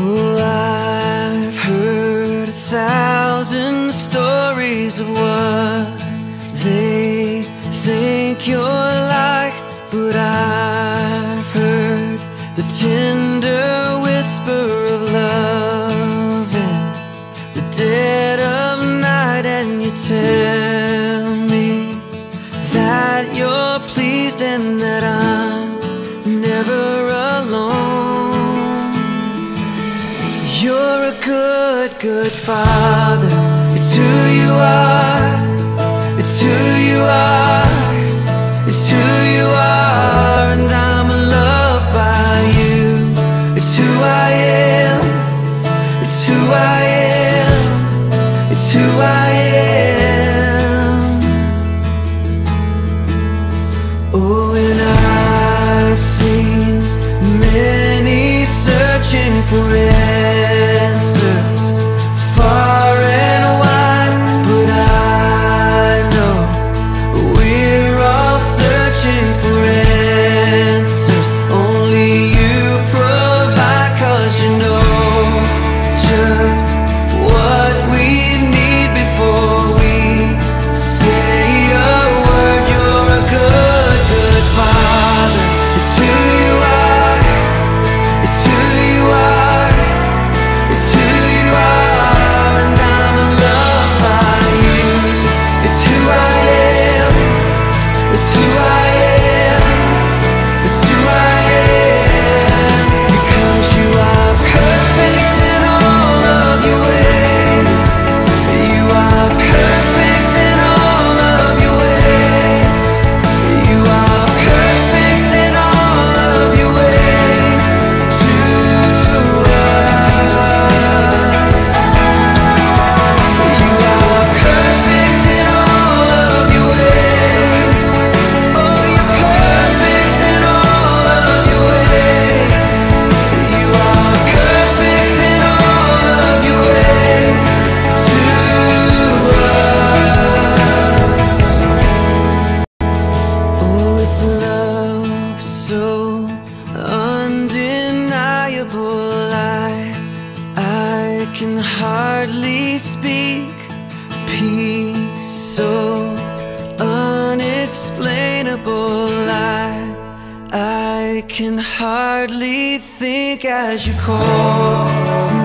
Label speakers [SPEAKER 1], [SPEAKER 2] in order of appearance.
[SPEAKER 1] Oh, I've heard a thousand stories of what they think you're like, but I've heard the tender whisper of love in the dead of night, and you tell me that you're pleased and that I'm never. good, good Father, it's who you are. unexplainable. I, I can hardly think as you call.